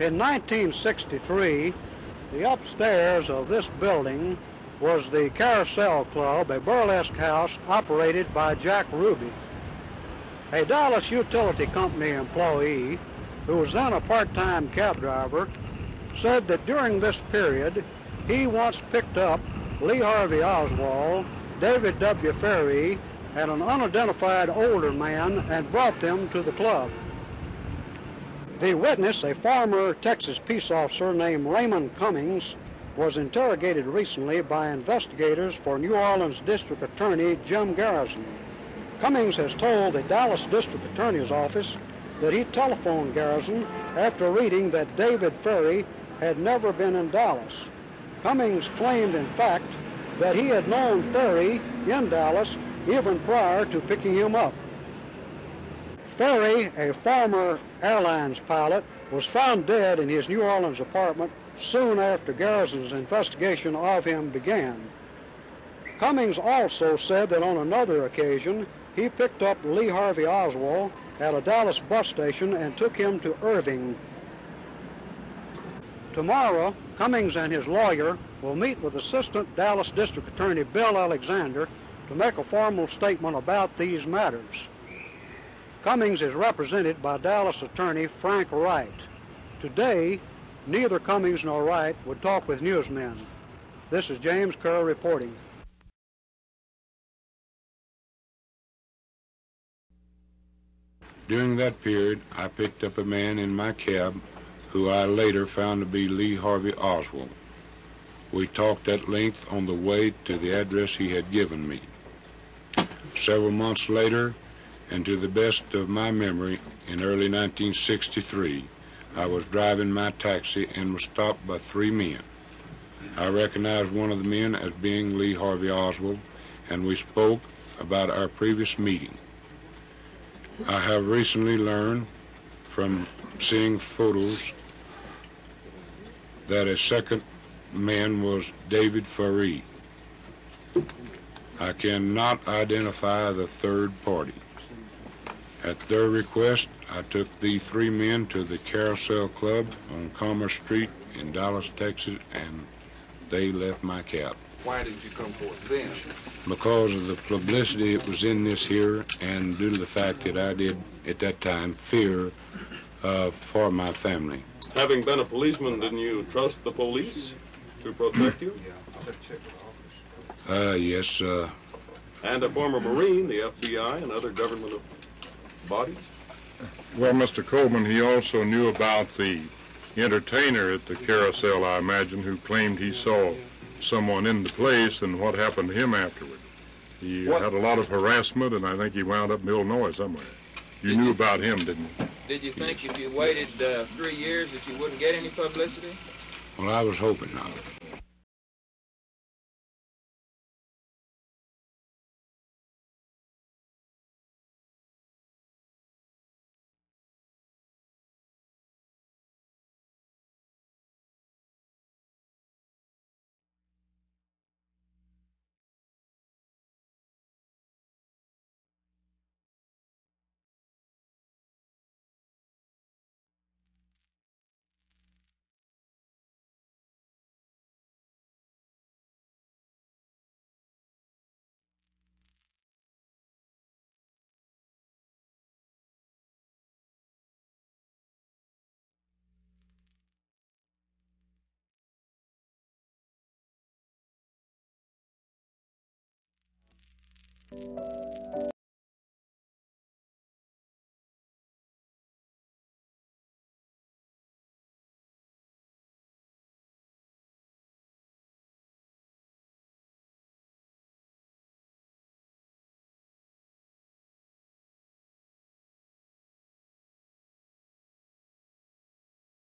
In 1963, the upstairs of this building was the Carousel Club, a burlesque house operated by Jack Ruby. A Dallas Utility Company employee, who was then a part-time cab driver, said that during this period, he once picked up Lee Harvey Oswald, David W. Ferrie, and an unidentified older man and brought them to the club. The witness, a former Texas peace officer named Raymond Cummings, was interrogated recently by investigators for New Orleans District Attorney Jim Garrison. Cummings has told the Dallas District Attorney's Office that he telephoned Garrison after reading that David Ferrie had never been in Dallas. Cummings claimed, in fact, that he had known Ferrie in Dallas even prior to picking him up. Ferrie, a former airlines pilot, was found dead in his New Orleans apartment soon after Garrison's investigation of him began. Cummings also said that on another occasion, he picked up Lee Harvey Oswald at a Dallas bus station and took him to Irving. Tomorrow, Cummings and his lawyer will meet with Assistant Dallas District Attorney Bill Alexander to make a formal statement about these matters. Cummings is represented by Dallas attorney Frank Wright. Today, neither Cummings nor Wright would talk with newsmen. This is James Kerr reporting. During that period, I picked up a man in my cab who I later found to be Lee Harvey Oswald. We talked at length on the way to the address he had given me. Several months later, and to the best of my memory, in early 1963, I was driving my taxi and was stopped by three men. I recognized one of the men as being Lee Harvey Oswald, and we spoke about our previous meeting. I have recently learned from seeing photos that a second man was David Ferrie. I cannot identify the third party. At their request, I took the three men to the Carousel Club on Commerce Street in Dallas, Texas, and they left my cab. Why did you come forth then? Because of the publicity it was in this here, and due to the fact that I did, at that time, fear uh, for my family. Having been a policeman, didn't you trust the police to protect you? Uh, yes, uh, And a former Marine, the FBI, and other government bodies? Well, Mr. Coleman, he also knew about the entertainer at the carousel, I imagine, who claimed he saw someone in the place and what happened to him afterward. He What- had a lot of harassment, and I think he wound up in Illinois somewhere. You Did knew you- about him, didn't you? Did you think if you waited uh, three years that you wouldn't get any publicity? well, I was hoping not.